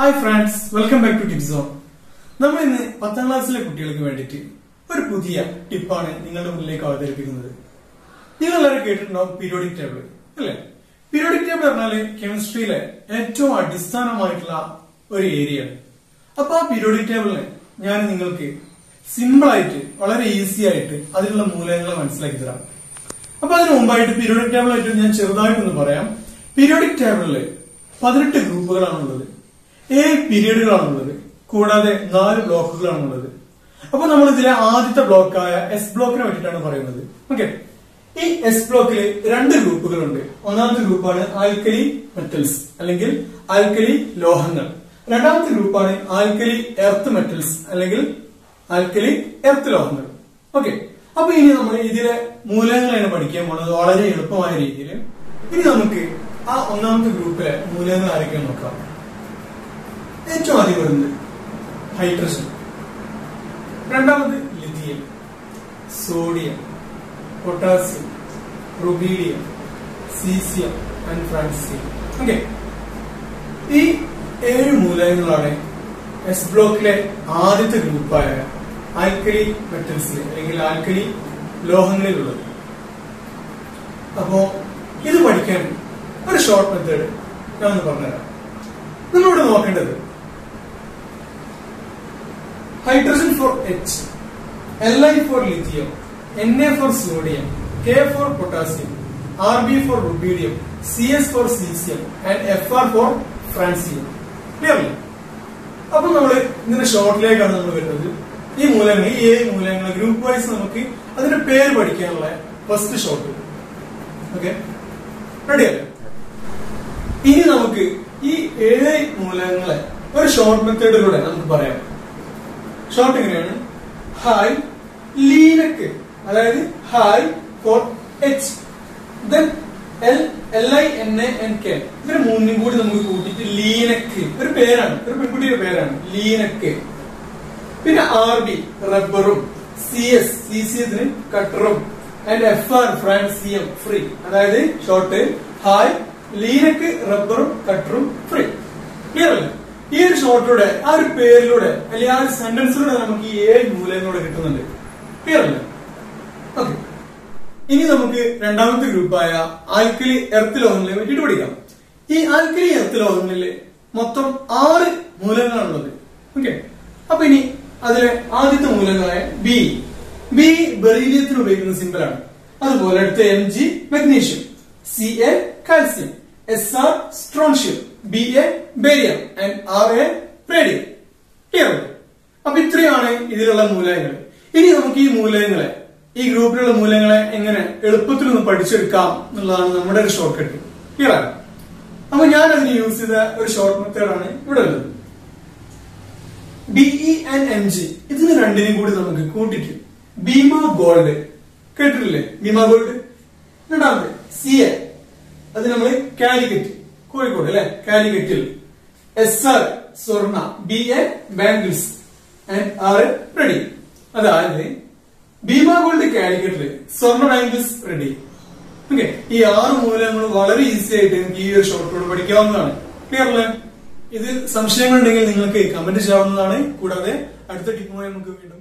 Hi friends welcome back to tips zone നമ്മൾ ഇന്ന് പത്താം ക്ലാസ്സിലെ കുട്ടികൾക്ക് വേണ്ടിയിട്ട് ഒരു പുതിയ ടിപ്പാണ് നിങ്ങളുടെ മുന്നിലേക്ക് അവതരിപ്പിക്കുന്നത്. നിങ്ങൾ എല്ലാവരും കേട്ടിട്ടുണ്ടാവും പീരിയോഡിക് ടേബിൾ അല്ലേ? പീരിയോഡിക് ടേബിൾ പറഞ്ഞാൽ കെമിസ്ട്രിയിലെ ഏറ്റവും അടിസ്ഥാനമായിട്ടുള്ള ഒരു ഏരിയ അപ്പൊ ആ പീരിയോഡിക് ടേബിളിനെ ഞാൻ നിങ്ങൾക്ക് സിമ്പിൾ ആയിട്ട് വളരെ ഈസി ആയിട്ട് അതിനുള്ള മൂലങ്ങൾ മനസ്സിലാക്കി തരാം. അപ്പൊ അതിന് മുമ്പായിട്ട് പീരിയോഡിക് ടേബിൾ ആയിട്ട് ഞാൻ ചെറുതായിട്ടൊന്ന് പറയാം. പീരിയോഡിക് ടേബിളിൽ പതിനെട്ട് ഗ്രൂപ്പുകളാണുള്ളത് ഏഴ് പീരീഡുകളാണുള്ളത്. കൂടാതെ നാല് ബ്ലോക്കുകളാണുള്ളത്. അപ്പൊ നമ്മൾ ഇതിലെ ആദ്യത്തെ ബ്ലോക്കായ എസ് ബ്ലോക്കിനെ പറ്റിയിട്ടാണ് പറയുന്നത്. ഓക്കെ ഈ എസ് ബ്ലോക്കിൽ രണ്ട് ഗ്രൂപ്പുകളുണ്ട്. ഒന്നാമത്തെ ഗ്രൂപ്പാണ് ആൽക്കലി മെറ്റൽസ് അല്ലെങ്കിൽ ആൽക്കലി ലോഹങ്ങൾ. രണ്ടാമത്തെ ഗ്രൂപ്പാണ് ആൽക്കലി എർത്ത് മെറ്റൽസ് അല്ലെങ്കിൽ ആൽക്കലി എർത്ത് ലോഹങ്ങൾ. ഓക്കെ അപ്പൊ ഇനി നമ്മൾ ഇതിലെ മൂലകങ്ങളാണ് പഠിക്കാൻ പോണത് വളരെ എളുപ്പമായ രീതിയിൽ ഇനി നമുക്ക് ആ ഒന്നാമത്തെ ഗ്രൂപ്പിലെ മൂലകങ്ങൾ ആരൊക്കെ നോക്കാം. ഏറ്റവും ആദ്യം വരുന്നത് ഹൈഡ്രജൻ. രണ്ടാമത് lithium sodium potassium rubidium caesium and francium. Okay ഈ ഏഴ് മൂലകങ്ങളാണ് എസ് ബ്ലോക്കിലെ ആദ്യത്തെ ഗ്രൂപ്പായ ആൽക്കലി മെറ്റൽസിൽ അല്ലെങ്കിൽ ആൽക്കലി ലോഹങ്ങളിലുള്ളത്. അപ്പോ ഇത് പഠിക്കാൻ ഒരു ഷോർട്ട് മെത്തേഡ് ഞാൻ ഒന്ന് പറഞ്ഞുതരാം. നമ്മളിവിടെ നോക്കേണ്ടത് for lithium N A for sodium K for potassium R B for rubidium C S for caesium and F R for francium clearly അപ്പൊ നമ്മൾ ഇതിന്റെ ഷോർട്ടിലേക്കാണ് നമ്മൾ വരുന്നത്. ഈ മൂലങ്ങൾ ഈ ഏഴ് മൂലങ്ങൾ ഗ്രൂപ്പ് വൈസ് നമുക്ക് അതിന്റെ പേര് പഠിക്കാനുള്ള ഫസ്റ്റ് ഷോർട്ട് ഓക്കെ റെഡി അല്ലേ? ഇനി നമുക്ക് ഈ ഏഴ് മൂലങ്ങളെ ഒരു ഷോർട്ട് മെത്തേഡിലൂടെ നമുക്ക് പറയാം. ഷോർട്ട് എങ്ങനെയാണ്? ഹായ് ലീനക്ക്. അതായത് hi for H then L L I N A N K ഇവർ മൂന്നും കൂടി നമുക്ക് കൂട്ടിയിട്ട് ലീനക്ക്. ഒരു പേരാണ്. ഒരു പെൺകുട്ടിയുടെ പേരാണ്. ലീനക്ക്. പിന്നെ ആർ ബി റബ്ബറും സി എസ് സി സി എസിന് കട്ടറും and F R France C M free അതായത് ഷോർട്ട് ഹായ് ലീനക്ക് റബ്ബറും കട്ടറും ഫ്രീ ക്ലിയർ അല്ലേ? ഈ ഒരു ഷോർട്ടിലൂടെ ആ ഒരു പേരിലൂടെ അല്ലെങ്കിൽ ആ ഒരു സെന്റൻസിലൂടെ നമുക്ക് ഈ ഏഴ് മൂലങ്ങളൂടെ കിട്ടുന്നുണ്ട്. ക്ലിയർ ഓക്കെ ഇനി നമുക്ക് രണ്ടാമത്തെ ഗ്രൂപ്പായ ആൽക്കലി എർത്ത് ലോഹങ്ങളെ പറ്റിയിട്ട് പഠിക്കാം. ഈ ആൽക്കലി എർത്ത് ലോഹങ്ങളിൽ മൊത്തം ആറ് മൂലങ്ങളാണുള്ളത് ഓക്കെ അപ്പൊ ഇനി അതിലെ ആദ്യത്തെ മൂലങ്ങളായ ബി ബി ബെറീലിയത്തിന് ഉപയോഗിക്കുന്ന സിമ്പിൾ ആണ്. അതുപോലെ അടുത്ത M G magnesium C A calcium S are strontium B A barium and R A radium clear അപ്പൊ ഇത്രയാണ് ഇതിലുള്ള മൂലകങ്ങൾ. ഇനി നമുക്ക് ഈ മൂലകങ്ങളെ ഈ ഗ്രൂപ്പിലുള്ള മൂലകങ്ങളെ എങ്ങനെ എളുപ്പത്തിൽ ഒന്ന് പഠിച്ചെടുക്കാം എന്നുള്ളതാണ് നമ്മുടെ ഒരു ഷോർട്ട് കട്ട് ക്ലിയർ ആണ് അപ്പൊ ഞാൻ അതിന് യൂസ് ചെയ്ത ഒരു ഷോർട്ട് മെത്തേഡാണ് ഇവിടെ ഉള്ളത്. ബിഇ ആൻഡ് എം ജി ഇതിന് രണ്ടിനെയും കൂടി നമുക്ക് കൂട്ടിട്ട് ഭീമ ഗോൾഡ് കേട്ടിട്ടില്ലേ? ഭീമ ഗോൾഡ് രണ്ടാമത് സി എ അത് നമ്മൾ കാലിക്കറ്റ് കോഴിക്കോട് അല്ലെ? കാലിക്കറ്റിൽ. എസ് ആർ സ്വർണ B A bangles and R ready അതായത് ഭീമ ഗോൾഡ് കാലിക്കറ്റിൽ സ്വർണ ബാംഗിൾസ് റെഡി ഓക്കെ ഈ ആറ് മൂലങ്ങൾ വളരെ ഈസി ആയിട്ട് ഈ ഒരു ഷോർട്ട് പഠിക്കാവുന്നതാണ്. ക്ലിയർ അല്ലേ? ഇത് സംശയങ്ങളുണ്ടെങ്കിൽ നിങ്ങൾക്ക് കമന്റ് ചെയ്യാവുന്നതാണ്. കൂടാതെ അടുത്ത ടിപ്പുമായി നമുക്ക് വീണ്ടും